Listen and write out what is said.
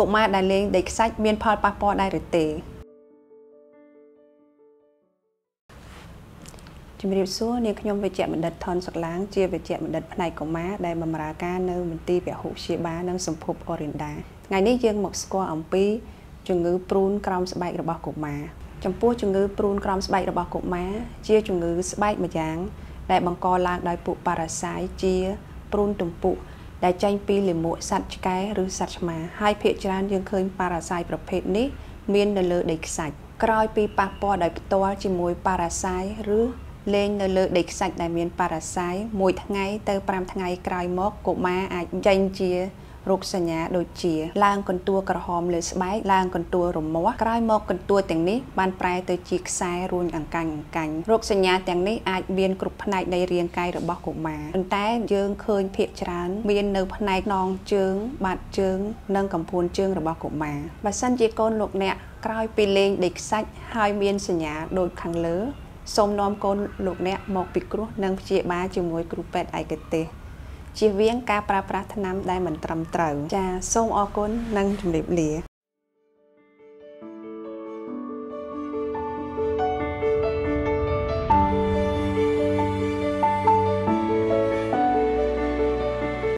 កុមារដែលលេងដីខ្សាច់មានផលប៉ះពាល់ដែរឬទេជំរាបសួរនាងខ្ញុំវិជ្ជបណ្ឌិតថនសុកឡាងជាវិជ្ជបណ្ឌិតផ្នែកកុមារដែលបម្រើការនៅមន្ទីរពហុព្យាបាលនិងសម្ភពអូរិនដាថ្ងៃនេះយើងមកស្គាល់អំពីជំងឺព្រូនក្រោមស្បែករបស់កុមារចំពោះជំងឺព្រូនក្រោមស្បែករបស់កុមារជាជំងឺស្បែកម្យ៉ាងដែលបង្កឡើងដោយពួកប៉ារ៉ាសាយជាព្រូនទំពុក ដែលចេញពីលាមកសត្វឆ្កែឬសត្វឆ្មាហើយភាគច្រើនយើងឃើញប៉ារ៉ាសាយប្រភេទនេះមាននៅលើដីខ្សាច់ក្រោយពីប៉ះពាល់ដោយផ្ទាល់ជាមួយប៉ារ៉ាសាយឬលេងនៅលើដីខ្សាច់ដែលមានប៉ារ៉ាសាយមួយថ្ងៃទៅ5ថ្ងៃក្រោយមកកុមារអាចចេញជា រោគសញ្ញាដូចជាឡើងកន្ទួលក្រហមលើស្បែកឡើងកន្ទួលរមាស់ក្រោយមកកន្ទួលទាំងនេះបានប្រែទៅជាខ្សែរួញអង្កាញ់អង្កាញ់រោគសញ្ញាទាំងនេះអាចមានគ្រប់ផ្នែកនៃរាងកាយរបស់កុមារប៉ុន្តែយើងឃើញភាគច្រើនមាននៅផ្នែកនងជើង បាតជើង និងកំពួនជើងរបស់កុមារបើសិនជាកូនលោកអ្នកក្រោយពីលេងដីខ្សាច់ហើយមានសញ្ញាដូចខាងលើសូមនាំកូនលោកអ្នកមកពិគ្រោះនិងព្យាបាលជាមួយគ្រូពេទ្យឯកទេស ជៀសវាងការប្រើប្រាស់ថ្នាំដែលមិនត្រឹមត្រូវចាសសូមអរគុណនិងជម្រាបលា